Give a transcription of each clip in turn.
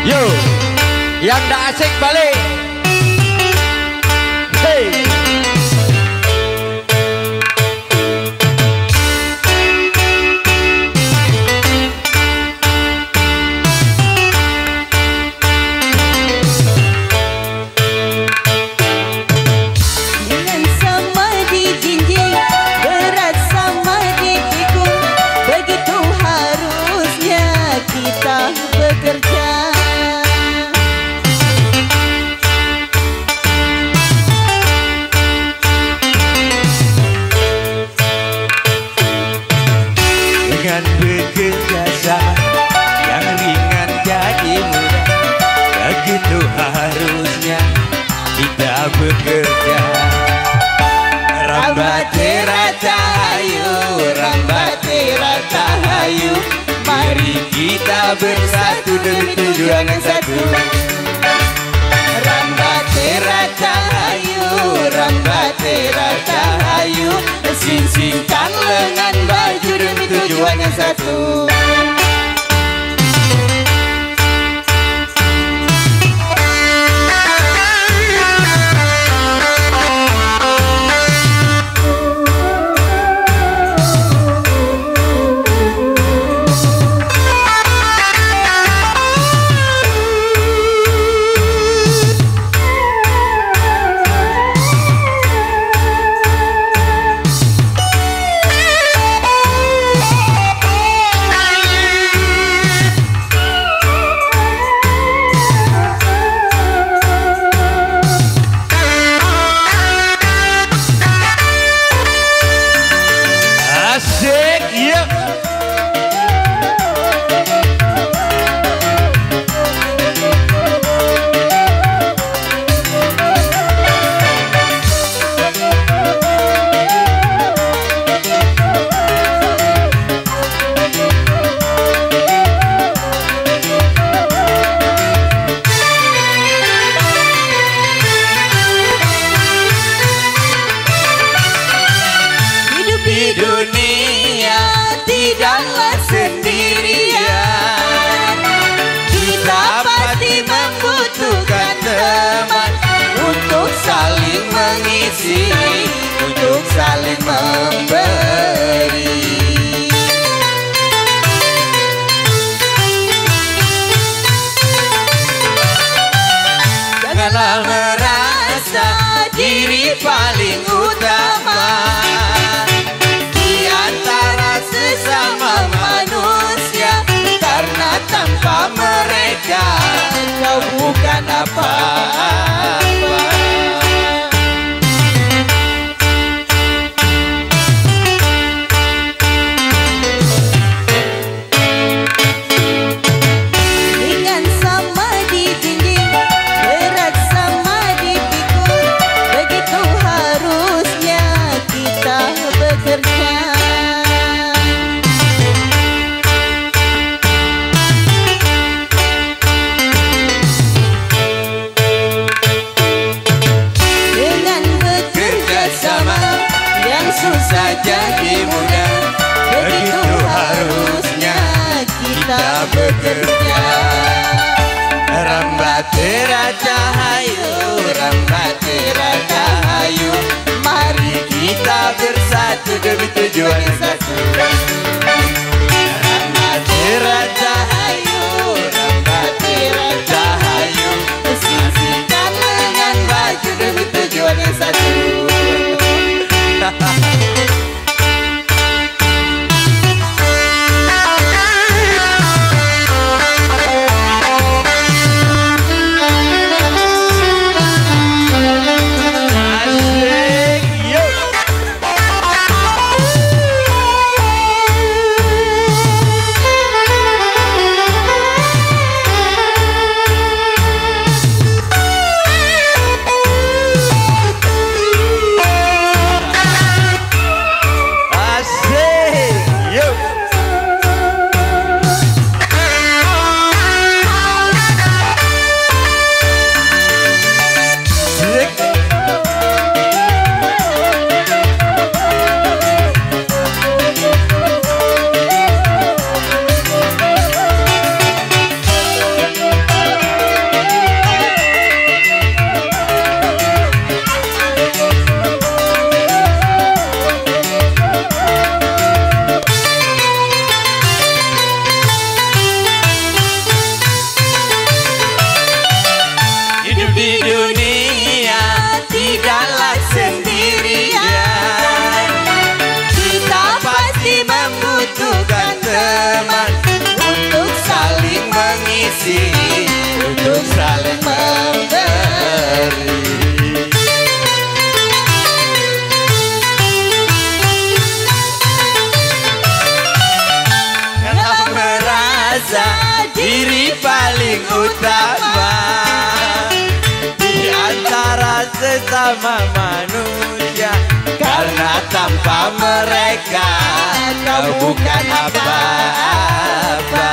Yo, yang dah asik balik. bekerja. Rambati ratahayu, rambati ratahayu Mari kita bersatu demi tujuan yang satu. Rambati ratahayu, rambati ratahayu Sing-singkan lengan baju demi tujuan yang satu. sendirian. Kita pasti membutuhkan teman Untuk saling mengisi Untuk saling memberi. saja sesama manusia karena tanpa mereka kau bukan apa-apa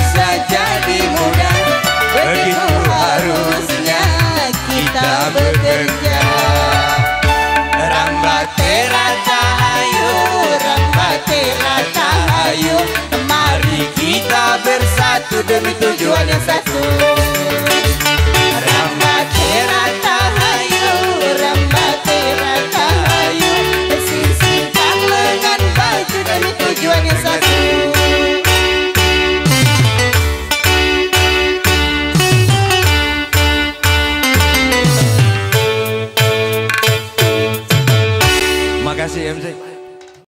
Susah jadi mudah. Begitu harusnya kita bekerja. Rambatera Cahayu Rambatera Cahayu. Mari kita bersatu demi tujuan yang satu